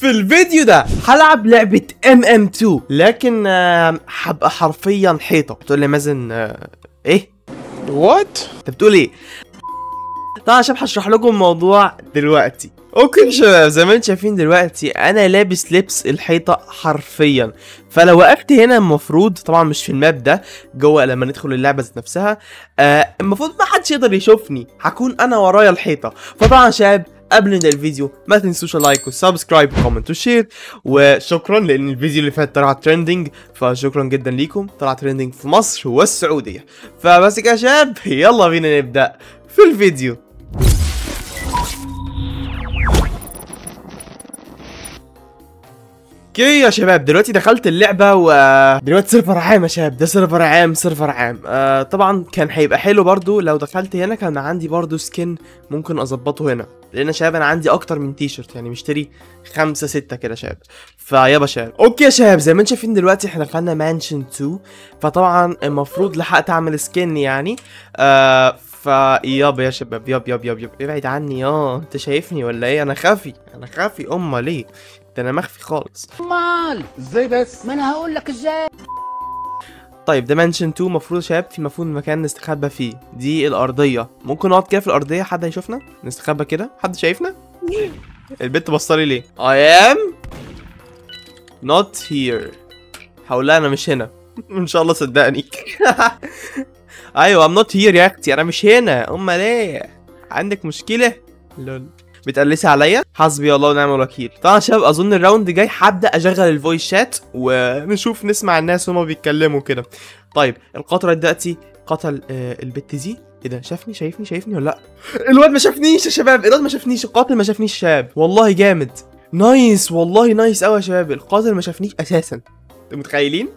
في الفيديو ده هلعب لعبة MM2 لكن هبقى حرفيا حيطة. بتقول لي مازن آه، إيه؟ what انت بتقول إيه؟ طبعا عشان هشرح لكم الموضوع دلوقتي. okay شباب زي ما أنتم شايفين دلوقتي أنا لابس لبس الحيطة حرفيا. فلو وقفت هنا المفروض طبعا مش في ال map ده جوه لما ندخل اللعبة ذات نفسها آه المفروض ما حدش يقدر يشوفني. هكون أنا ورايا الحيطة. فطبعا شباب قبل نبدا الفيديو ما تنسوش اللايك والسبسكرايب وكومنت وشير. وشكرا لأن الفيديو اللي فات طلع trending فشكرا جدا ليكم. طلع trending في مصر والسعودية. فبس يا شباب يلا بينا نبدأ في الفيديو. okay يا شباب دلوقتي دخلت اللعبة و دلوقتي server عام يا شباب ده server عام server عام. آه طبعا كان هيبقى حلو برضو لو دخلت هنا كان عندي برضو skin ممكن أظبطه هنا. لأن يا شباب أنا عندي أكتر من تي شيرت يعني مشتري خمسة ستة كده شباب. ف yup يا شباب. okay يا شباب زي ما أنتم شايفين دلوقتي إحنا دخلنا Mansion 2 فطبعا المفروض لحقت أعمل skin يعني. آه ف yup يا شباب yup yup yup yup. ابعد عني آه انت شايفني ولا إيه؟ أنا خافي أنا خافي. أمال ليه ده أنا مخفي خالص. مال. إزاي بس؟ ما أنا هقول لك إزاي. طيب ده Mansion 2 المفروض يا شباب في مفروض مكان نستخبى فيه. دي الأرضية. ممكن نقعد كده في الأرضية؟ حد هيشوفنا؟ نستخبى كده؟ حد شايفنا؟ البنت بصلي ليه؟ I am not here. هقول لها أنا مش هنا. إن شاء الله صدقني. أيوه I'm not here يا أختي. أنا مش هنا. أمال إيه؟ عندك مشكلة؟ LOL. بتقلسي عليا؟ حسبي الله ونعم الوكيل. طبعا يا شباب أظن ال round جاي. هبدأ أشغل ال voice chat ونشوف نسمع الناس هما بيتكلموا كده طيب القاتل دلوقتي قتل آه البت دي. إيه ده؟ شافني؟ شايفني؟ شايفني ولا لأ؟ الواد ما شافنيش يا شباب. الواد ما شافنيش. القاتل ما شافنيش يا شباب. والله جامد. nice والله nice قوي يا شباب. القاتل ما شافنيش أساسا. أنتوا متخيلين؟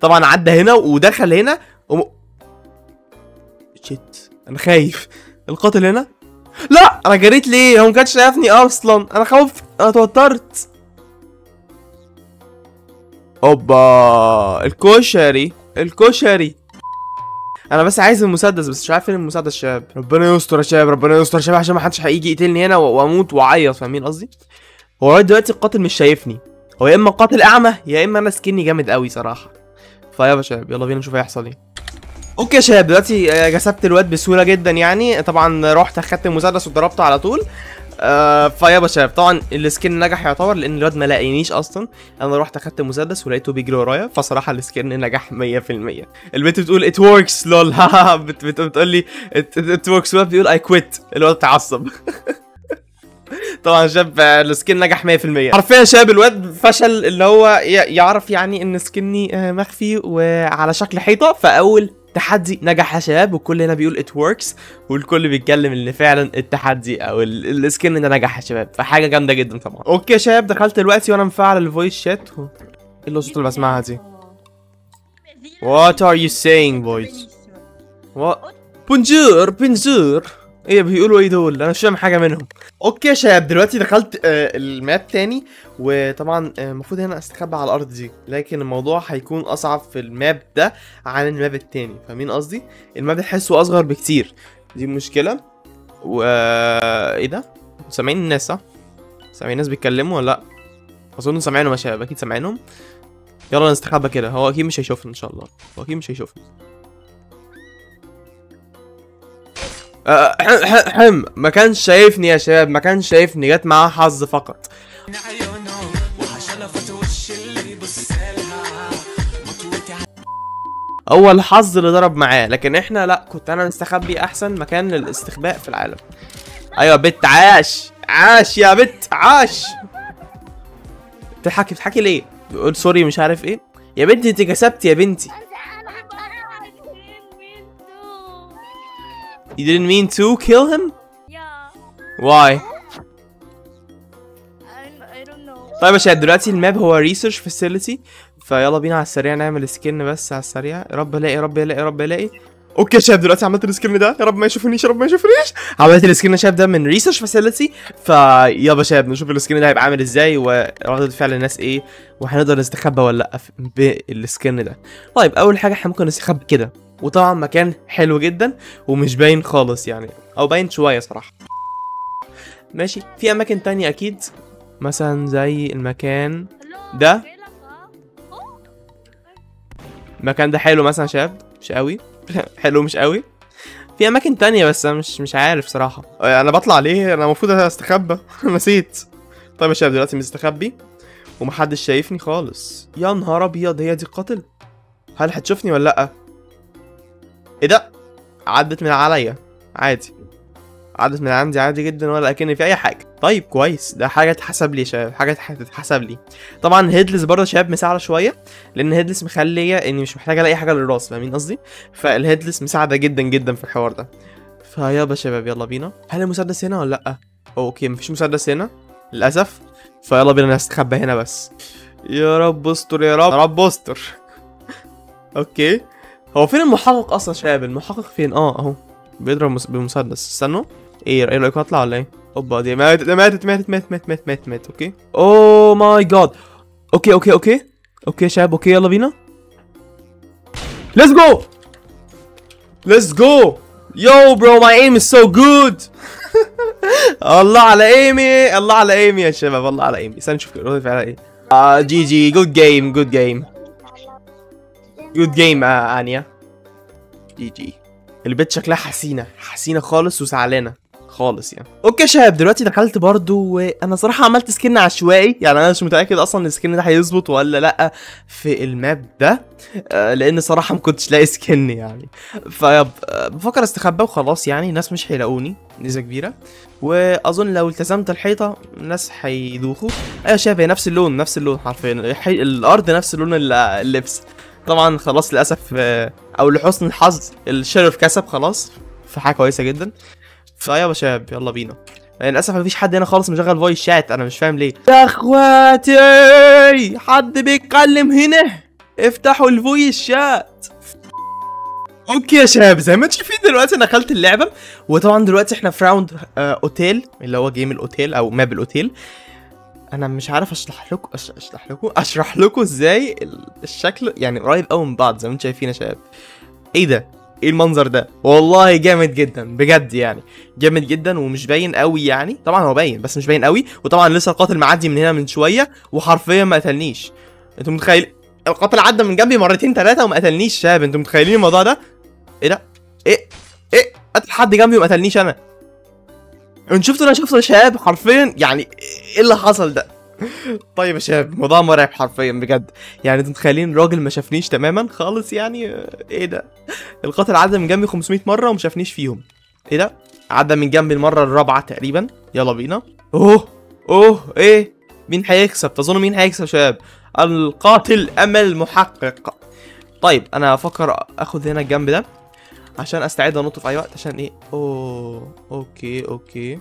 طبعا عدى هنا ودخل هنا. وم... shit. أنا خايف. القاتل هنا؟ لا! أنا جريت ليه؟ هو ما كانش شايفني أصلا. أنا خفت أنا توترت. اوبا الكشري الكشري أنا بس عايز المسدس بس مش عارف فين المسدس يا شباب. ربنا يستر يا شباب ربنا يستر يا شباب عشان ما حدش هيجي يقتلني هنا وأموت وأعيط فاهمين قصدي؟ هو لغاية دلوقتي القاتل مش شايفني. هو يا إما قاتل أعمى يا إما أنا skin ي جامد قوي صراحة. فيا يا شباب يلا بينا نشوف هيحصل إيه. okay يا شباب دلوقتي آه، جسدت الواد بسهولة جدا يعني. طبعا رحت اخدت المسدس وضربته على طول. آه ف yup يا شباب طبعا ال skin نجح يعتبر لأن الواد ما لاقينيش أصلا. أنا رحت اخدت المسدس ولقيته بيجري ورايا فصراحة ال skin نجح 100% البنت بتقول it works LOL. بت بت بتقول لي it works الواد بيقول I quit الواد اتعصب طبعا شاب ال skin نجح 100% حرفيا شاب الواد فشل اللي هو يعرف يعني إن skin ي آه، مخفي وعلى شكل حيطة. فأول تحدي نجح يا شباب والكل هنا بيقول it works والكل بيتكلم إن فعلا التحدي أو ال- ال skin ده نجح يا شباب. فحاجة جامدة جدا طبعا. okay يا شباب دخلت دلوقتي وأنا مفعل ال voice chat إيه الصوت اللي بسمعها دي؟ What are you saying boys? What bonjour bonjour. إيه بيقولوا إيه دول؟ أنا مش فاهم حاجة منهم. okay يا شباب دلوقتي دخلت آه ال map تاني وطبعا آه، المفروض هنا استخبى على الأرض دي لكن الموضوع هيكون أصعب في ال map ده عن ال map التاني فاهمين قصدي؟ ال map تحسه أصغر بكتير. دي مشكلة. و إيه ده؟ سامعين الناس صح؟ سامعين الناس بيتكلموا ولا لأ؟ أظن سامعينهم يا شباب أكيد سامعينهم. يلا نستخبى كده هو أكيد مش هيشوفنا إن شاء الله هو أكيد مش هيشوفنا. حم ما كانش شايفني يا شباب ما كانش شايفني جت معاه حظ فقط. هو الحظ اللي ضرب معاه لكن إحنا لا كنت أنا مستخبي احسن مكان للاستخباء في العالم. أيوه بت عاش عاش يا بت عاش. بتضحكي بتضحكي ليه؟ بيقول sorry مش عارف إيه. يا بنتي انت كسبتي يا بنتي. You didn't mean to kill him? Yeah, Why? I, I don't know. طيب يا شباب دلوقتي ال map هو Research Facility فيلا بينا على السريع نعمل skin بس على السريع. يا رب ألاقي يا رب ألاقي يا رب ألاقي. okay يا شباب دلوقتي عملت ال skin ده. يا رب ما يشوفونيش يا رب ما يشوفونيش عملت ال skin يا شباب ده من Research Facility فيلا يا شباب نشوف ال skin ده هيبقى عامل إزاي وردة فعل الناس إيه وهنقدر نستخبى ولا لأ بال skin ده. طيب أول حاجة إحنا ممكن نستخبى كده. وطبعا مكان حلو جدا ومش باين خالص يعني أو باين شوية صراحة. ماشي. في أماكن تانية أكيد؟ مثلا زي المكان ده؟ المكان ده حلو مثلا يا شباب؟ مش قوي. حلو مش قوي. في أماكن تانية بس أنا مش مش عارف صراحة. أنا بطلع ليه؟ أنا المفروض أستخبى. نسيت. طيب يا شباب دلوقتي مستخبي ومحدش شايفني خالص. يا نهار أبيض هي دي القاتل؟ هل هتشوفني ولا لأ؟ إيه ده؟ عدت من عليا. عادي. عدت من عندي عادي جدا ولا أكن في أي حاجة. طيب كويس. ده حاجة تتحسب لي يا شباب. حاجة تتحسب لي. طبعا headless برضه شباب مساعدة شوية لأن headless مخلية إني مش محتاجه ألاقي حاجة للراس فاهمين قصدي؟ فال headless مساعدة جدا جدا في الحوار ده. ف yup يا شباب يلا بينا. هل المسدس هنا ولا لأ؟ okay مفيش مسدس هنا. للأسف. فيلا بينا نستخبى هنا بس. يا رب استر يا رب. يا رب استر. okay. هو فين المحقق أصلا شباب المحقق فين؟ آه أهو. بيضرب مس- بمسدس. استنوا. إيه إيه رأيكم أطلع ولا إيه؟ أوبا دي ماتت ماتت ماتت ماتت ماتت ماتت ماتت, ماتت. okay. oh my God. okay okay okay. okay شباب okay يلا بينا. let's go let's go yo bro my aim is so good الله على aim ي الله على aim ي يا شباب الله على aim ي استنى نشوف رد فعلها إيه. آه GG good game good game good game انيا GG. البنت شكلها حزينة حزينة خالص وزعلانه خالص يعني. okay يا شباب دلوقتي دخلت برضو وأنا صراحة عملت skin عشوائي. يعني أنا مش متأكد أصلا ال skin ده هيظبط ولا لأ في ال map ده آه، لأن صراحة ما كنتش لاقي skin يعني. فيب آه، بفكر أستخبى وخلاص يعني الناس مش هيلاقوني نسبة كبيرة. وأظن لو التزمت الحيطة الناس هيدوخوا أيوه شباب هي نفس اللون نفس اللون حرفيا. الأرض نفس لون ال- اللبس. طبعا خلاص للأسف آه، أو لحسن الحظ ال sheriff كسب خلاص في حاجة كويسة جدا. فيا يا شباب يلا بينا. يعني للأسف مفيش حد هنا خالص مشغل voice chat أنا مش فاهم ليه. يا إخواتي! حد بيتكلم هنا؟ افتحوا ال voice chat. okay يا شباب زي ما أنتم شايفين دلوقتي أنا دخلت اللعبة. وطبعا دلوقتي إحنا في round آه أوتيل اللي هو game ال hotel أو map ال hotel. أنا مش عارف أشرح لكم أشرح لكم؟ أشرح لكم إزاي ال- الشكل يعني قريب قوي من بعض زي ما أنتم شايفين يا شباب. إيه ده؟ إيه المنظر ده؟ والله جامد جدا بجد يعني. جامد جدا ومش باين قوي يعني. طبعا هو باين بس مش باين قوي وطبعا لسه القاتل معدي من هنا من شوية وحرفيا ما قتلنيش. أنتوا متخيل القاتل عدى من جنبي مرتين ثلاثة وما قتلنيش شاب أنتوا متخيلين الموضوع ده؟ إيه ده؟ إيه إيه قتل حد جنبي وما قتلنيش أنا. أنتوا شفتوا أنا شفت شاب حرفيا يعني إيه اللي حصل ده؟ طيب يا شباب الموضوع مرعب حرفيا بجد. يعني أنتوا متخيلين الراجل ما شافنيش تماما؟ خالص يعني إيه ده؟ القاتل عدى من جنبي 500 مرة وما شافنيش فيهم. إيه ده؟ عدى من جنبي المرة الرابعة تقريبا. يلا بينا. أوه! أوه! إيه؟ مين هيكسب؟ تظنوا مين هيكسب يا شباب؟ القاتل امل محقق طيب أنا أفكر أخد هنا الجنب ده عشان أستعد أنط في أي وقت عشان إيه؟ أوه! okay okay.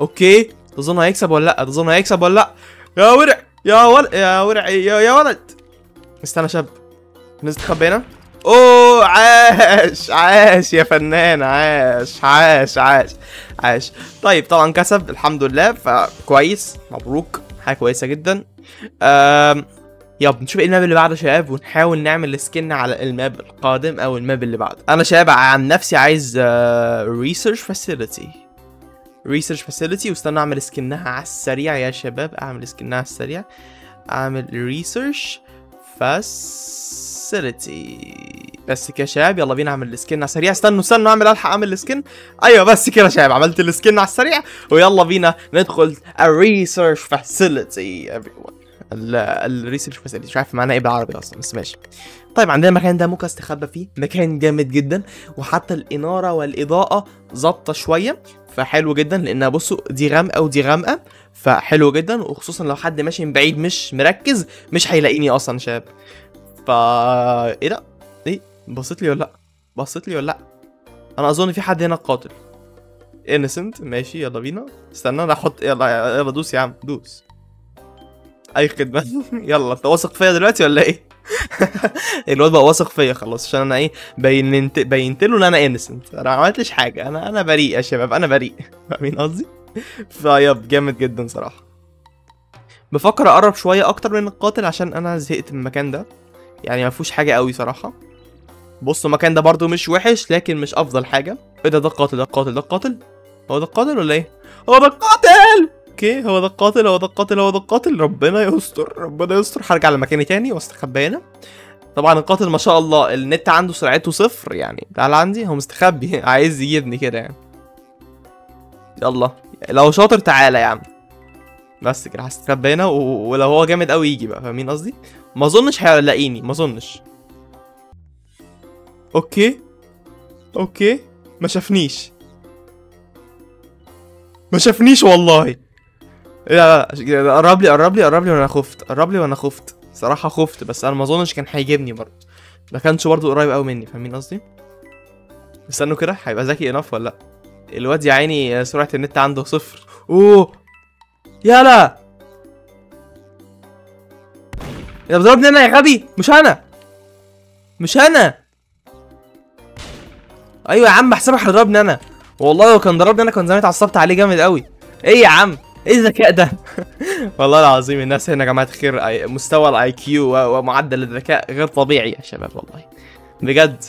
okay. تظن هيكسب ولا لا؟ تظن هيكسب ولا لا؟ يا ورع يا ولد يا ورع يا, يا ولد. استنى شاب نستخبى هنا أوه عاش عاش يا فنان عاش عاش عاش عاش. طيب طبعا كسب الحمد لله فكويس مبروك حاجة كويسة جدا. أم طيب نشوف إيه ال map اللي بعده شباب ونحاول نعمل skin على ال map القادم أو ال map اللي بعده. أنا شباب عن نفسي عايز Research Facility Research Facility واستنى اعمل skin ها على السريع. يا شباب أعمل skin ها على السريع. أعمل Research Facility بس كده يا شباب يلا بينا اعمل ال skin على السريع. استنوا استنوا اعمل ألحق أعمل ال skin أيوه بس كده يا شباب عملت ال skin على السريع. ويلا بينا ندخل ال Research Facility ال Research Facility مش عارف معناها إيه بالعربي أصلا بس ماشي. طيب عندنا المكان ده ممكن استخبى فيه. مكان جامد جدا وحتى الإنارة والإضاءة ظابطة شوية فحلو جدا لانها بصوا دي غامقة ودي غامقة فحلو جدا وخصوصا لو حد ماشي من بعيد مش مركز مش هيلاقيني أصلا يا شباب فا إيه ده؟ إيه؟ بصيت لي ولا لأ؟ بصيت لي ولا لأ؟ أنا أظن في حد هنا قاتل. innocent ماشي يلا بينا. استنى أنا أحط يلا يلا دوس يا عم دوس. أي خدمة. يلا أنت واثق فيا دلوقتي ولا إيه؟ الواد بقى واثق فيا خلاص عشان أنا إيه بينت بينت له إن أنا انسنت أنا ما عملتش حاجة. أنا أنا بريء يا شباب أنا بريء. فاهمين قصدي؟ فيب جامد جدا صراحة. بفكر أقرب شوية أكتر من القاتل عشان أنا زهقت من المكان ده. يعني ما فيهوش حاجة قوي صراحة. بصوا المكان ده برضو مش وحش لكن مش أفضل حاجة. إيه ده ده القاتل ده القاتل ده القاتل؟ هو ده القاتل ولا إيه؟ هو ده القاتل! أوكي هو ده القاتل هو ده القاتل هو ده القاتل. ربنا يستر ربنا يستر. هرجع لمكاني تاني واستخبى هنا طبعا القاتل ما شاء الله النت عنده سرعته صفر يعني. تعال عندي هو مستخبي عايز يجيبني كده يعني. يلا لو شاطر تعالى يا عم. بس كده هستخبى هنا و... ولو هو جامد قوي يجي بقى فاهمين قصدي؟ ما أظنش هيلاقيني ما أظنش. okay okay. ما شافنيش. ما شافنيش والله. لا لا قرب لي قرب لي قرب لي وأنا خفت قرب لي وأنا خفت. صراحة خفت بس أنا ما أظنش كان هيجيبني برضه. ما كانش برضه قريب قوي مني فاهمين قصدي؟ استنوا كده هيبقى ذكي enough ولا لأ؟ الواد يا عيني سرعة النت عنده صفر. أوه! يلا! يا بتضربني أنا يا غبي؟ مش أنا! مش أنا! أيوه يا عم بحسبك هتضربني أنا. والله لو كان ضربني أنا كان زمان اتعصبت عليه جامد قوي إيه يا عم؟ إيه الذكاء ده؟ والله العظيم الناس هنا يا جماعة الخير مستوى ال IQ ومعدل الذكاء غير طبيعي يا شباب والله. بجد.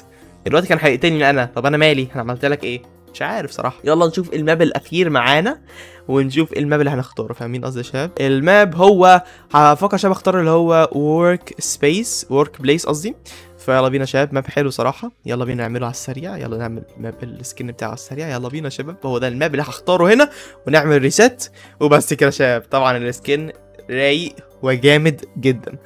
دلوقتي كان هيقتلني أنا. طب أنا مالي؟ أنا عملت لك إيه؟ مش عارف صراحة. يلا نشوف ال map الأخير معانا ونشوف ال map اللي هنختاره فاهمين قصدي يا شباب؟ ال map هو هفكر شباب اختار اللي هو workspace workplace قصدي. فيلا بينا شباب map حلو صراحة. يلا بينا نعمله على السريع. يلا نعمل map ال skin بتاعه على السريع. يلا بينا شباب. هو ده ال map اللي هختاره هنا ونعمل reset وبس كده شباب. طبعا ال skin رايق وجامد جدا.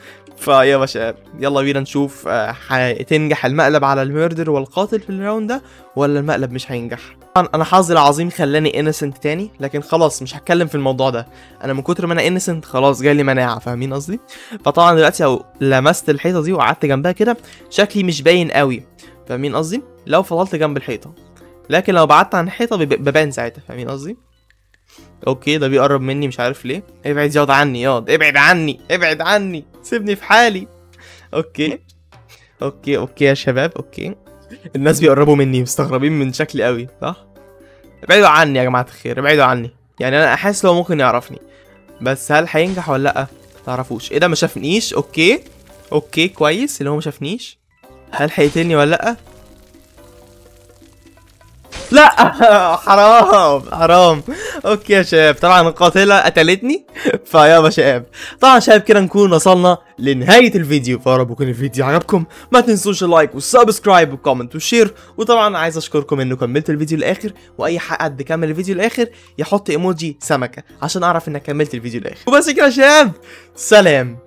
فيلا يا شباب يلا بينا نشوف آه، هتنجح المقلب على ال murderer والقاتل في ال round ده ولا المقلب مش هينجح؟ طبعا أنا حظي العظيم خلاني innocent تاني لكن خلاص مش هتكلم في الموضوع ده. أنا من كتر ما أنا innocent خلاص جالي مناعة فاهمين قصدي؟ فطبعا دلوقتي لو لمست الحيطة دي وقعدت جنبها كده شكلي مش باين قوي فاهمين قصدي؟ لو فضلت جنب الحيطة. لكن لو بعدت عن الحيطة بب- ببان ساعتها فاهمين قصدي؟ okay ده بيقرب مني مش عارف ليه. ابعد ياض عني ياض ابعد عني ابعد عني. سيبني في حالي. okay. okay okay يا شباب okay. الناس بيقربوا مني مستغربين من شكلي قوي صح؟ ابعدوا عني يا جماعة الخير ابعدوا عني. يعني أنا أحس لو ممكن يعرفني. بس هل هينجح ولا لأ؟ تعرفوش. إيه ده ما شافنيش؟ okay. okay كويس. اللي هو ما شافنيش. هل هيقتلني ولا لأ؟ لا حرام حرام. okay يا شباب طبعا القاتله قتلتني. فيا شباب. طبعا شباب كده نكون وصلنا لنهاية الفيديو. فيا رب يكون الفيديو عجبكم. ما تنسوش اللايك والسبسكرايب والكومنت والشير وطبعا عايز أشكركم إنكم كملتوا الفيديو الآخر وأي حد كمل الفيديو الآخر يحط إيموجي سمكة عشان أعرف إنك كملت الفيديو الآخر وبس كده يا شباب. سلام.